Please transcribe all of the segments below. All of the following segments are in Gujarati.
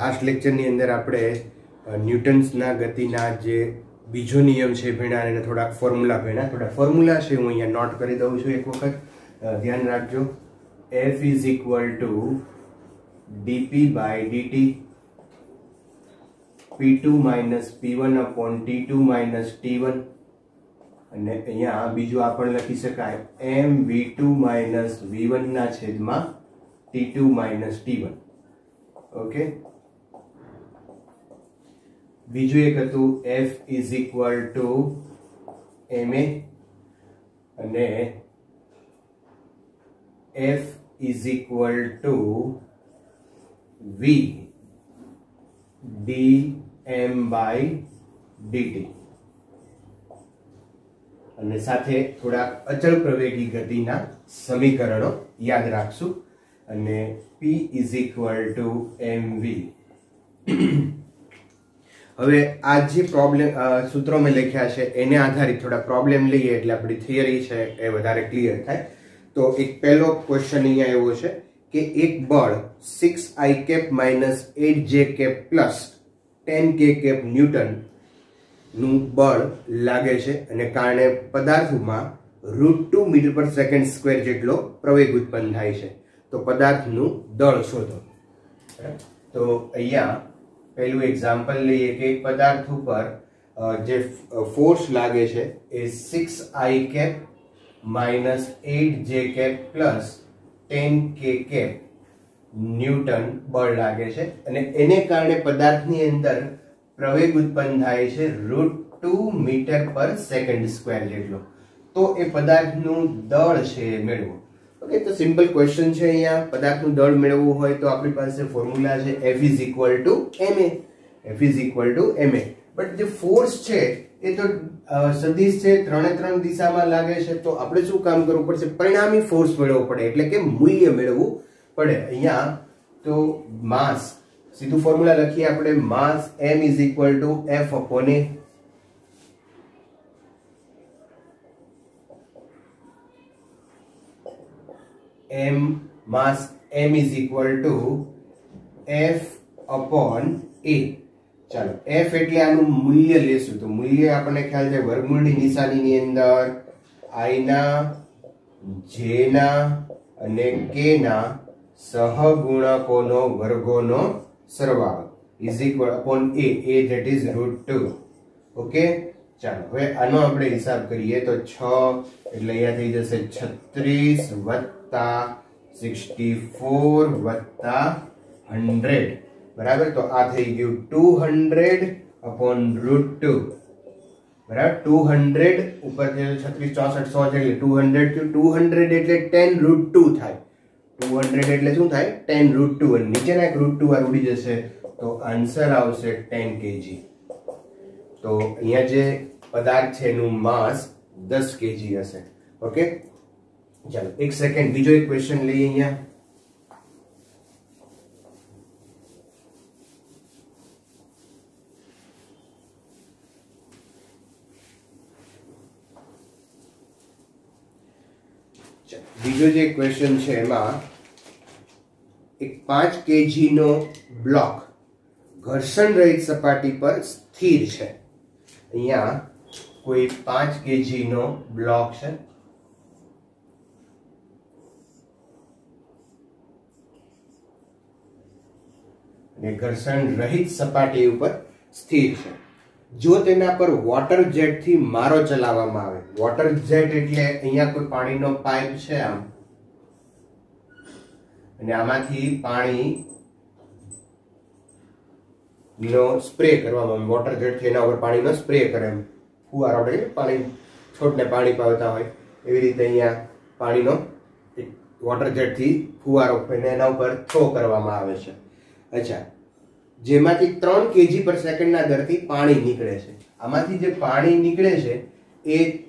લાસ્ટ લેક્ચરની અંદર આપણે ન્યૂટન્સના ગતિના જે બીજો નિયમ છે ભેણા અને થોડાક ફોર્મ્યુલા ભેણા થોડા ફોર્મ્યુલા છે, હું અહીંયા નોટ કરી દઉં છું એક વખત. ધ્યાન રાખજો. F is equal to DP by DT P two minus P one upon T two minus T one અને અહીંયા બીજું આ પણ લખી શકાય. એમ વી ટુ માઇનસ વી વનના છેદમાં T two minus T one okay બીજું એક હતું F is equal to M અને F is equal to V DM by DT DT અને સાથે થોડાક અચળ પ્રવેગી ગતિના સમીકરણો યાદ રાખશું. અને P is equal to M V હવે આ જે પ્રોબ્લેમ સૂત્રો મેં લખ્યા છે, એને આધારિત થોડા પ્રોબ્લેમ લઈએ એટલે આપણી થિયરી છે એ વધારે ક્લિયર થાય. તો એક પહેલો ક્વેશ્ચન અહીંયા એવો છે કે એક બળ six I cap minus eight J cap plus ten K cap ન્યૂટનનું બળ લાગે છે અને કારણે પદાર્થમાં રૂટ ટુ મીટર પર સેકન્ડ સ્ક્વેર જેટલો પ્રવેગ ઉત્પન્ન થાય છે. તો પદાર્થનું દળ શોધો? તો અહીંયા પહેલું એક્ઝામ્પલ લઈએ કે એક પદાર્થ ઉપર જે ફોર્સ લાગે છે એ six I cap minus eight J cap plus ten K cap newton બળ લાગે છે. અને એને કારણે પદાર્થની અંદર પ્રવેગ ઉત્પન્ન થાય છે રૂટ ટુ મીટર પર સેકન્ડ સ્ક્વેર જેટલો. તો એ પદાર્થનું દળ છે મેળવો. ઓકે તો સિમ્પલ ક્વેશ્ચન છે અહીંયા. પદાર્થનું દળ મેળવવું હોય તો આપણી પાસે ફોર્મ્યુલા છે F is equal to M A F is equal to M A but જે ફોર્સ છે, એ તો સદીશ છે, ત્રણે ત્રણ દિશામાં લાગે છે, તો આપણે શું કામ કરવું પડશે? પરિણામી ફોર્સ મેળવવો પડે. એટલે કે મૂલ્ય મેળવવું પડે. અહીંયા તો માસ. સીધું ફોર્મ્યુલા લખીએ આપણે. Mass M is equal to F upon m mass m is equal to f upon a. ચાલો, f એટલે આનું મૂલ્ય લેશું. તો મૂલ્ય આપણને ખ્યાલ છે, વર્ગમૂળની નિશાનીની અંદર i ના, j ના અને k ના સહગુણકોનો વર્ગોનો સરવાળો. Is equal upon a. A that is root two okay ચાલો, હવે આનો આપણે હિસાબ કરીએ તો છ, એટલે અહીંયા થઈ જશે છત્રીસ વત્તા સિક્સટી ફોર વત્તા હંડ્રેડ બરાબર? તો આ થઈ ગયું two hundred upon root two બરાબર? ટુ હંડ્રેડ ઉપર છત્રીસ ચોસઠ સો છે એટલે ટુ હંડ્રેડ ટુ હંડ્રેડ એટલે ટેન રૂટ ટુ થાય. ટુ હંડ્રેડ એટલે શું થાય? ટેન રૂટ ટુ અને નીચેના એક રૂટ ટુ વાર ઉડી જશે. તો આન્સર આવશે ટેન કેજી તો અહીંયા જે પદાર્થ છે એનું માસ દસ કેજી હશે. ઓકે ચાલો એક સેકન્ડ બીજો એક ક્વેશ્ચન લઈએ અહીંયા બીજો જે ક્વેશ્ચન છે એમાં એક પાંચ કેજી નો બ્લોક ઘર્ષણ રહિત સપાટી પર સ્થિર છે અહીંયા કોઈ પાંચ કેજી નો બ્લોક છે અને ઘર્ષણ રહિત સપાટી ઉપર સ્થિર છે. જો તેના પર વોટર જેટથી મારો ચલાવવામાં આવે. વોટર જેટ એટલે અહીંયા કોઈ પાણીનો પાઇપ છે આમ. અને આમાંથી પાણી નો સ્પ્રે કરવામાં આવે. વોટર જેટથી એના ઉપર પાણીનો સ્પ્રે કરે એમ. ફુવારો આપણે પાણી, છોડને પાણી પાવતા હોય. એવી રીતે અહીંયા પાણીનો વોટર જેટથી ફુવારો એના ઉપર થ્રો કરવામાં આવે છે. અચ્છા. જેમાંથી ત્રણ કેજી પર સેકન્ડના દરથી પાણી નીકળે છે. આમાંથી જે પાણી નીકળે છે, એ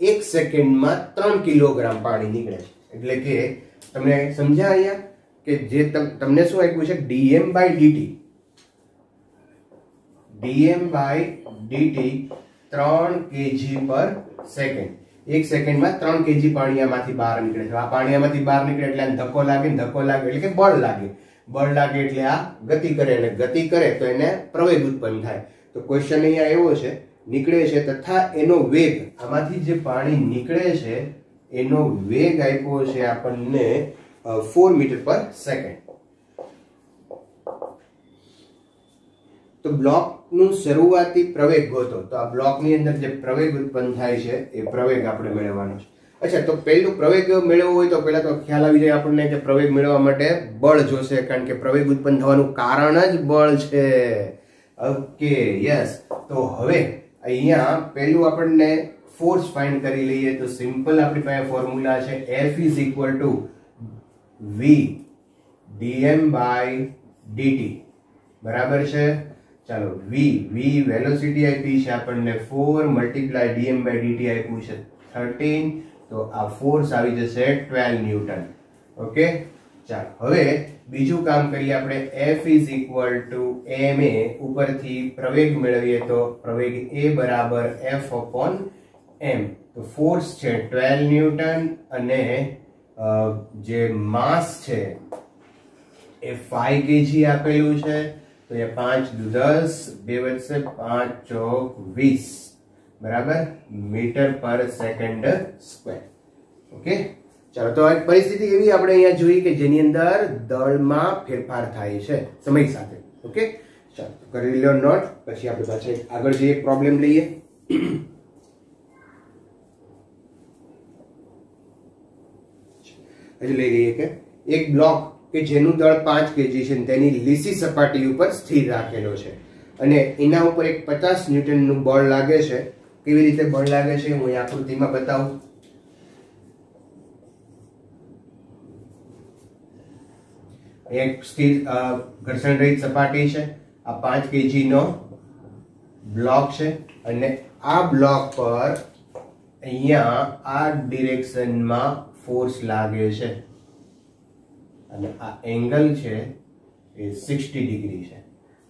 એક સેકન્ડમાં ત્રણ કિલોગ્રામ પાણી નીકળે છે. એટલે કે તમને સમજ્યા અહીંયા? કે જે તમ- તમને શું આપ્યું છે? DM by DT DM by DT ત્રણ કેજી પર સેકન્ડ એક સેકન્ડમાં ત્રણ કેજી પાણી આમાંથી બહાર નીકળે છે. આ પાણી આમાંથી બહાર નીકળે એટલે ધક્કો લાગે ધક્કો લાગે એટલે કે બળ લાગે. બળ લાગે એટલે આ ગતિ કરે અને ગતિ કરે તો એને પ્રવેગ ઉત્પન્ન થાય. તો ક્વેશ્ચન અહીંયા એવો છે, નીકળે છે તથા એનો વેગ, આમાંથી જે પાણી નીકળે છે, એનો વેગ આપ્યો છે આપણને ફોર મીટર પર સેકન્ડ તો બ્લોકનું શરૂઆતી પ્રવેગ ગોતો. તો આ બ્લોકની અંદર જે પ્રવેગ ઉત્પન્ન થાય છે, એ પ્રવેગ આપણે મેળવવાનો છે. અચ્છા, તો પહેલું પ્રવેગ મેળવવો હોય તો પહેલા તો ખ્યાલ આવી જાય આપણને કે પ્રવેગ મેળવવા માટે બળ જોશે, કારણ કે પ્રવેગ ઉત્પન્ન થવાનું કારણ જ બળ છે. ઓકે યસ તો હવે અહીંયા પહેલું આપણને ફોર્સ ફાઇન્ડ કરી લઈએ તો સિમ્પલ આપણી પાસે ફોર્મ્યુલા છે, F is equal to V dm by dt. બરાબર છે? ચાલો વી વી વેલોસિટી આપી છે આપણને four multiply DM by DT આપ્યું છે 13 તો આ ફોર્સ આવી જશે 12 ન્યૂટન ઓકે ચાલો, હવે બીજું કામ કરીએ આપણે. F is equal to ma ઉપરથી પ્રવેગ મેળવીએ તો પ્રવેગ એ બરાબર એફ અપોન એમ તો ફોર્સ છે 12 ન્યૂટન અને જે માસ છે એ ફાઈવ કેજી આપેલું છે. તો એ પાંચ દસ, બે વધશે પાંચ ચોક વીસ. બરાબર? મીટર પર સેકન્ડ સ્ક્વેર. ઓકે? ચાલો, તો એક પરિસ્થિતિ એવી આપણે અહીંયા જોઈ કે જેની અંદર દળમાં ફેરફાર થાય છે સમય સાથે. ઓકે? ચાલો કરી લો નોટ, પછી આપણે પાછા આગળ જઈએ પ્રોબ્લેમ લઈએ. હજુ લઈ લઈએ કે એક બ્લોક કે જેનું દળ પાંચ કેજી છે તેની લીસી સપાટી ઉપર સ્થિર રાખેલો છે. અને એના ઉપર એક પચાસ ન્યૂટનનું બળ લાગે છે. કેવી રીતે બળ લાગે છે હું અહીં આકૃતિમાં બતાવું. એક સ્થિર ઘર્ષણ રહિત સપાટી છે. આ પાંચ કેજી નો બ્લોક છે અને આ બ્લોક પર અહીંયા આ ડિરેક્શનમાં ફોર્સ લાગે છે. અને આ એંગલ છે એ સિક્સટી ડિગ્રી છે.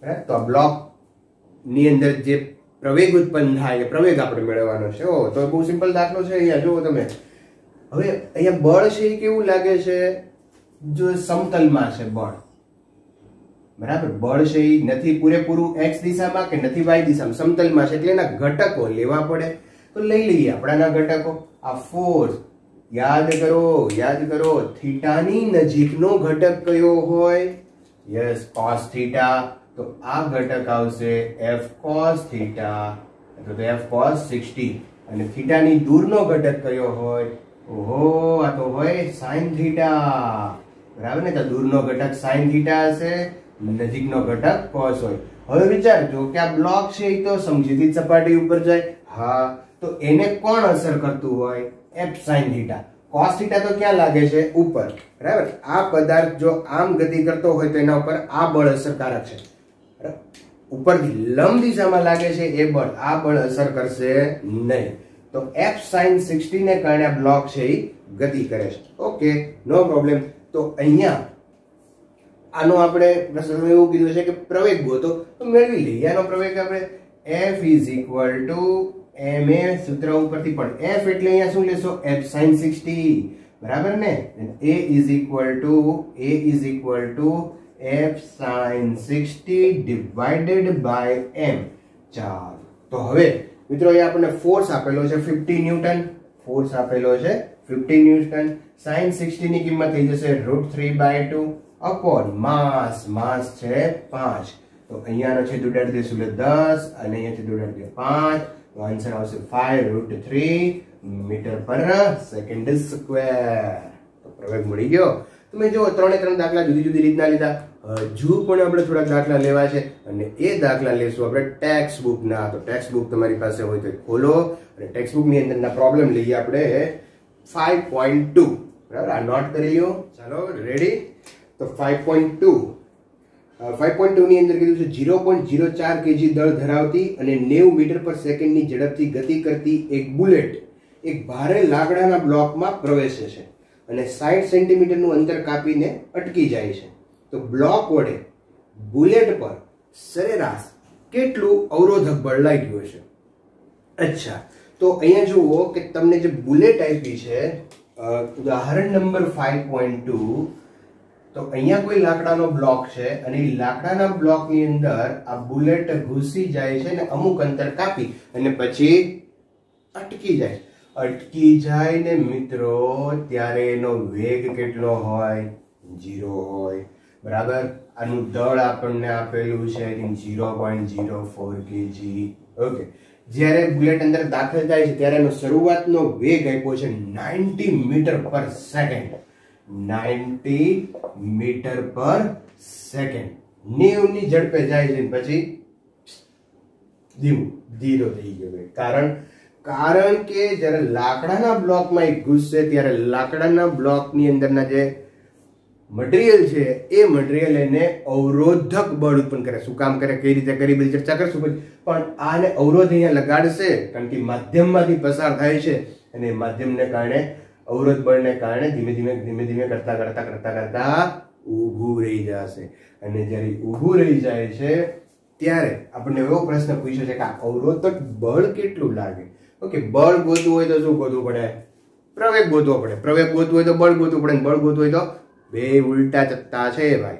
બરાબર? તો આ બ્લોકની અંદર જે પ્રવેગ ઉત્પન્ન થાય પ્રવેગ આપણે મેળવવાનો છે. ઓ, તો બહુ સિમ્પલ દાખલો છે અહીંયા, જુઓ તમે. હવે અહીંયા બળ છે એ કેવું લાગે છે? જો સમતલમાં છે બળ. બરાબર? બળ છે એ નથી પૂરેપૂરું એક્સ દિશામાં કે નથી વાય દિશામાં. સમતલમાં છે એટલે એના ઘટકો લેવા પડે. તો લઈ લઈએ આપણાના ઘટકો. આ ફોર્સ યાદ કરો યાદ કરો. થીટાની નજીકનો ઘટક કયો હોય? યસ કોસ થીટા તો આ ઘટક આવશે એફ કોસ થીટા અથવા તો એફ કોસ સિક્સટી અને થીટાની દૂરનો ઘટક કયો હોય? ઓહો, આ તો હોય સાઇન થીટા બરાબર ને? તો દૂરનો ઘટક સાઇન થીટા હશે નજીકનો ઘટક કોસ હોય. હવે વિચારજો કે આ બ્લોક છે એ તો સમજીતી સપાટી ઉપર જાય. હા, તો એને કોણ અસર કરતું હોય? F sine theta cos theta તો ક્યાં લાગે છે? ઉપર. બરાબર? આ પદાર્થ જો આમ ગતિ કરતો હોય તો એના ઉપર આ બળ અસરકારક છે. ઉપરથી લંબ દિશામાં લાગે છે એ બળ, આ બળ અસર કરશે નહીં. તો એફ સાઇન સિક્સટી ને કારણે બ્લોક છે એ ગતિ કરે છે. ઓકે નો પ્રોબ્લેમ તો અહીંયા આનો આપણે પ્રશ્ન એવું કીધું છે કે પ્રવેગ ગોતો. તો મેળવી લઈએ આનો પ્રવેગ આપણે. F is equal to M A સૂત્ર ઉપરથી પણ. એફ એટલે અહીંયા શું લેશો? એફ સાઇન સિક્સટી બરાબર ને? A is equal to A is equal to F sine sixty divided by M ચાલો. તો હવે મિત્રો અહીંયા આપણને ફોર્સ આપેલો છે ફિફ્ટી ન્યૂટન ફોર્સ આપેલો છે ફિફ્ટી ન્યૂટન સાઇન સિક્સટીની કિંમત થઈ જશે root three by two upon mass mass છે પાંચ. તો અહીંયાનો છે ઉડાડી દઈશું એટલે દસ અને અહીંયાથી ઉડાડી દે પાંચ. તો આન્સર આવશે ફાઈવ રૂટ થ્રી મીટર પર સેકન્ડ સ્ક્વેર તો પ્રવેગ મળી ગયો. તમે જો ત્રણે ત્રણ દાખલા જુદી જુદી રીતના લીધા. હજુ પણ આપણે થોડાક દાખલા લેવા છે અને એ દાખલા લેશું આપણે ટેક્સ બુકના તો ટેક્સ બુક તમારી પાસે હોય તો ખોલો અને ટેક્સબુકની બુક અંદરના પ્રોબ્લેમ લઈએ આપણે. ફાઈવ પોઈન્ટ ટુ બરાબર? આ નોટ કરી લ્યો. ચાલો રેડી તો five point two five point two ની અંદર કીધું છે ઝીરો પોઈન્ટ ઝીરો ચાર કેજી દળ ધરાવતી અને નેવું મીટર પર સેકન્ડની ઝડપથી ગતિ કરતી એક બુલેટ એક ભારે લાકડાના બ્લોકમાં પ્રવેશે છે અને સાઠ સેન્ટીમીટરનું અંતર કાપીને અટકી જાય છે. તો બ્લોક વડે બુલેટ પર સરેરાશ કેટલું અવરોધક બળ લાગ્યું હશે? અચ્છા. તો અહીંયા જુઓ કે તમને જે બુલેટ આપી છે ઉદાહરણ નંબર ફાઈવ પોઈન્ટ ટુ તો અહીંયા કોઈ લાકડાનો બ્લોક છે અને એ લાકડાના બ્લોકની અંદર આ બુલેટ ઘૂસી જાય છે અને અમુક અંતર કાપી અને પછી અટકી જાય અટકી જાય ને મિત્રો, ત્યારે એનો વેગ કેટલો હોય? જીરો હોય. બરાબર? આનું દળ આપણને આપેલું છે zero point zero four KG okay જ્યારે બુલેટ અંદર દાખલ થાય છે, ત્યારે એનો શરૂઆતનો વેગ આપ્યો છે ninety metre per second ninety metre per second નેવની ઝડપે જાય છે પછી ધીમું, ધીરો થઈ ગયો કારણ કારણ કે જ્યારે લાકડાના બ્લોકમાં એક ઘૂસશે, ત્યારે લાકડાના બ્લોકની અંદરના જે મટીરિયલ છે, એ મટીરિયલ એને અવરોધક બળ ઉત્પન્ન કરે. શું કામ કરે, કઈ રીતે કરી, બધી ચર્ચા કરશું પછી. પણ આને અવરોધ અહીંયા લગાડશે, કારણ કે માધ્યમમાંથી પસાર થાય છે અને માધ્યમને કારણે, અવરોધ બળને કારણે ધીમે ધીમે ધીમે ધીમે કરતા કરતા કરતા કરતા ઊભું રહી જશે. અને જ્યારે ઊભું રહી જાય છે, ત્યારે આપણને એવો પ્રશ્ન પૂછ્યો છે કે આ અવરોધક બળ કેટલું લાગે? ઓકે, બળ ગોતવું હોય તો શું ગોતવું પડે? પ્રવેગ ગોતવો પડે. પ્રવેગ ગોતવું હોય તો બળ ગોતવું પડે. બળ ગોતવું હોય તો બે ઉલટા ચત્તા છે ભાઈ.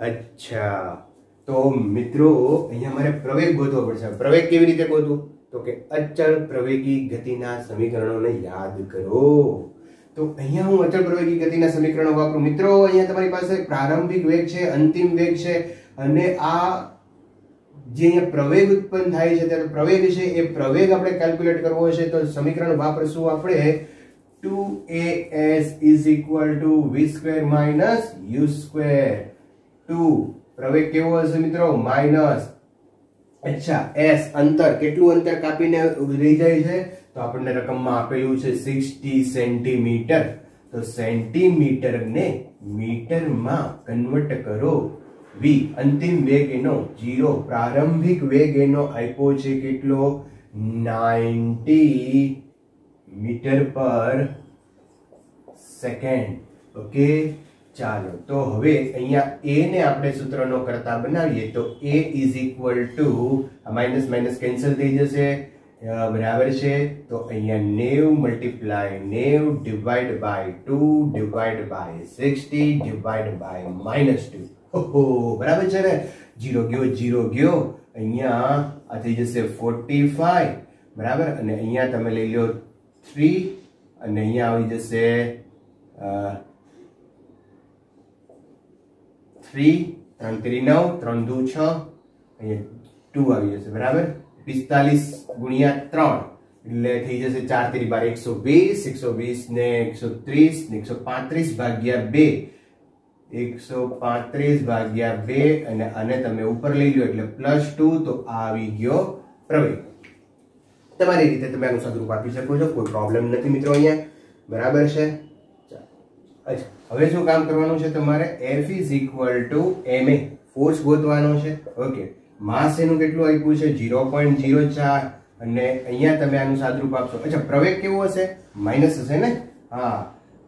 અચ્છા. તો મિત્રો, અહીંયા મારે પ્રવેગ ગોતવો પડશે. પ્રવેગ કેવી રીતે ગોતવું? તો કે અચળ પ્રવેગી ગતિના સમીકરણોને યાદ કરો. તો અહીંયા હું અચળ પ્રવેગી ગતિના સમીકરણો વાપરું. મિત્રો, અહીંયા તમારી પાસે પ્રારંભિક વેગ છે, અંતિમ વેગ છે, અને આ જે અહીંયા પ્રવેગ ઉત્પન્ન થાય છે, ત્યારે પ્રવેગ છે, એ પ્રવેગ આપણે કેલ્ક્યુલેટ કરવો છે. તો સમીકરણ વાપરશું આપણે. 2as is equal to v square minus u square. 2 પ્રવેગ કેવો હશે મિત્રો? માઇનસ અચ્છા, s અંતર કેટલું અંતર કાપીને રહી જાય છે? તો આપણને રકમમાં આપેલું છે 60 સેન્ટીમીટર તો સેન્ટીમીટર ને મીટરમાં કન્વર્ટ કરો. V, અંતિમ વેગ એનો 0 પ્રારંભિક વેગ એનો આપ્યો છે કેટલો? 90 મીટર પર સેકન્ડ. ઓકે? ચાલો. તો હવે અહીંયા એ ને આપણે સૂત્રનો કરતા બનાવીએ તો A is equal to minus minus cancel થઈ જશે. બરાબર છે? તો અહીંયા નેવ મલ્ટીપ્લાય નેવ divide by two divide by sixty divide by minus two ઓહો બરાબર છે ને? જીરો ગયો જીરો ગયો. અહીંયા આ થઈ જશે ફોર્ટી ફાઈવ બરાબર? અને અહીંયા તમે લઈ લો થ્રી અને અહીંયા આવી જશે થ્રી ત્રણ ત્રી નવ, ત્રણ દુ છ, અહીંયા ટુ આવી જશે, બરાબર? પિસ્તાલીસ ગુણ્યા ત્રણ, એટલે થઈ જશે ચાર ત્રી બાર, એકસો વીસ એકસો વીસ ને એકસો ત્રીસ ને એકસો પાંત્રીસ ભાગ્યા બે. એકસો પાંત્રીસ ભાગ્યા બે, અને આને તમે ઉપર લઈ લો એટલે પ્લસ ટુ તો આવી ગયો પ્રવેગ. તમારી રીતે તમે આનું સદરૂપ આપી શકો છો, કોઈ પ્રોબ્લેમ નથી મિત્રો અહીંયા. બરાબર છે? અચ્છા, હવે શું કામ કરવાનું છે તમારે? F is equal to M A force ગોતવાનો છે. ઓકે માસ એનું કેટલું આપ્યું છે? ઝીરો પોઈન્ટ ઝીરો ચાર. અને અહીંયા તમે આનું સાદરૂપ આપશો. અચ્છા, પ્રવેગ કેવો હશે? માઇનસ હશે ને? હા.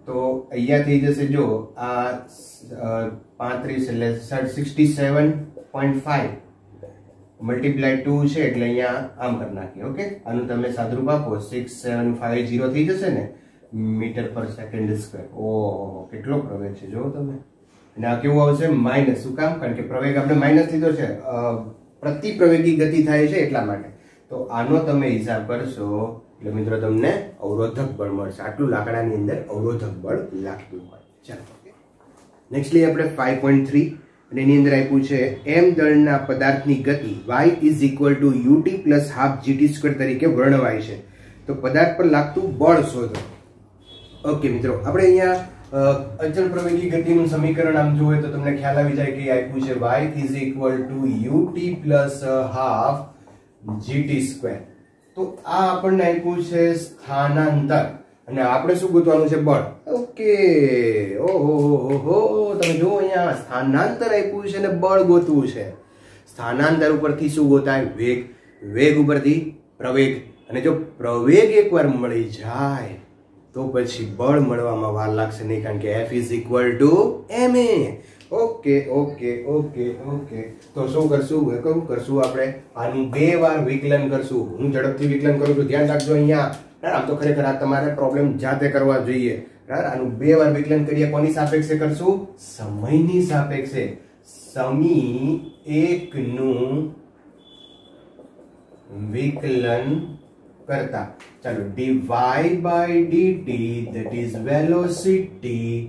તો અહીંયા થઈ જશે જો આ પાંત્રીસ એટલે sixty seven point five multiply two છે એટલે અહીંયા આમ કરી નાખીએ ઓકે આનું તમે સાદરૂપ આપો સિક્સ સેવન ફાઈવ જીરો થઈ જશે ને, મીટર પર સેકન્ડ સ્ક્વેર ઓહો, કેટલો પ્રવેગ છે જુઓ તમે. અને આ કેવું આવશે? માઇનસ શું કામ? કારણ કે પ્રવેગ આપણે માઇનસ લીધો છે. પ્રતિ પ્રવેગી ગતિ થાય છે એટલા માટે. તો આનો તમે હિસાબ કરશો, એટલે મિત્રો તમને અવરોધક બળ મળશે. આટલું લાકડાની અંદર અવરોધક બળ લાગતું હોય. ચાલો નેક્સ્ટ લઈએ આપણે ફાઈવ પોઈન્ટ થ્રી અને એની અંદર આપ્યું છે, એમ દળના પદાર્થની ગતિ Y is equal to UT plus half GT square તરીકે વર્ણવાય છે. તો પદાર્થ પર લાગતું બળ શોધો. ઓકે મિત્રો, આપણે અહીંયા અચળ પ્રવેગી ગતિનું સમીકરણ આમ જોઈએ તો તમને ખ્યાલ આવી જાય કે આપ્યું છે Y is equal to UT plus half GT square તો આ આપણને આપ્યું છે સ્થાનાંતર. અને આપણે શું ગોતવાનું છે? બળ. ઓકે. ઓહો, હો હો તમે જુઓ અહીંયા, સ્થાનાંતર આપ્યું છે અને બળ ગોતવું છે. સ્થાનાંતર ઉપરથી શું ગોતાય? વેગ. વેગ ઉપરથી પ્રવેગ. અને જો પ્રવેગ એકવાર મળી જાય, તો પછી બળ મળવામાં વાર લાગશે નહીં, કારણ કે F is equal to M A okay okay okay okay. તો શું કરશું? કયું કરશું આપણે. આનું બે વાર વિકલન કરશું. હું ઝડપથી વિકલન કરું છું. ધ્યાન રાખજો અહીંયા. આમ તો ખરેખર આ તમારે પ્રોબ્લેમ જાતે કરવા જોઈએ. બરાબર આનું બે વાર વિકલન કરીએ, કોની સાપેક્ષે કરશું? સમયની સાપેક્ષે. સમી એકનું વિકલન કરતા. ચાલો DY by DT that is velocity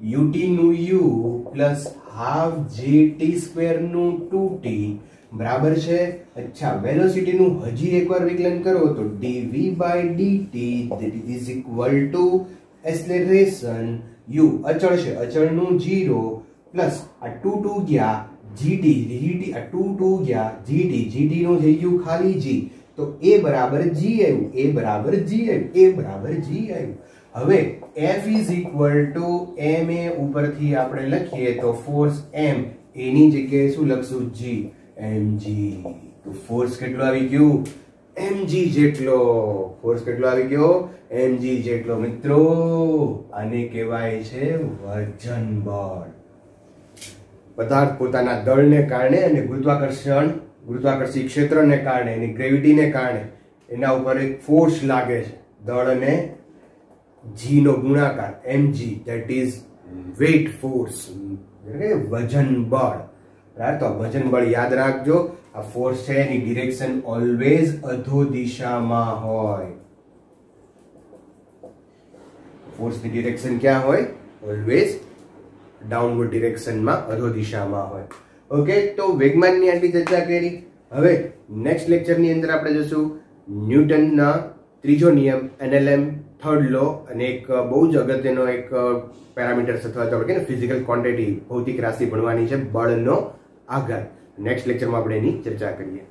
ut નું u પ્લસ હાફ gt સ્ક્વેરનું 2t બરાબર છે? અચ્છા વેલોસિટી નું હજી એકવાર વિકલન કરો તો dv by dt that is equal to acceleration u. અચળ છે અચળનું 0 પ્લસ આ 2 2 ગયા gt gt આ 2 2 ગયા gt gt નું થઈ ગયું ખાલી g, તો a બરાબર g આવ્યું a બરાબર g આવ્યું a બરાબર g આવ્યું. હવે F is equal to ma ઉપરથી આપણે લખીએ તો ફોર્સ m. એની જગ્યાએ શું લખશું? G. Mg તો ફોર્સ કેટલો આવી ગયું? Mg જેટલો. ફોર્સ કેટલો આવી ગયો? Mg જેટલો. મિત્રો, આને કહેવાય છે વજન બળ. પદાર્થ પોતાના દળને કારણે અને ગુરુત્વાકર્ષણ, ગુરુત્વાકર્ષી ક્ષેત્રને કારણે, એની ગ્રેવિટીને કારણે, એના ઉપર એક ફોર્સ લાગે છે. દળ અને જી નો ગુણાકાર MG that is weight force વજન બળ. બરાબર? તો વજન બળ યાદ રાખજો. આ ફોર્સ છે એની ડિરેક્શન ઓલવેઝ અધો દિશામાં હોય. ફોર્સની ડિરેક્શન ક્યાં હોય? ઓલવેઝ ડાઉનવર્ડ ડિરેક્શનમાં અધો દિશામાં હોય. ઓકે તો વેગમાનની આટલી ચર્ચા કરી. હવે નેક્સ્ટ લેક્ચરની અંદર આપણે જોશું ન્યૂટનના ત્રીજો નિયમ એનએલએમ થર્ડ લો અને એક બહુ જ અગત્યનો એક પેરામીટર્સ અથવા તો આપણે ફિઝિકલ ક્વોન્ટિટી ભૌતિક રાશિ ભણવાની છે બળનો આઘાત નેક્સ્ટ લેક્ચરમાં આપણે એની ચર્ચા કરીએ.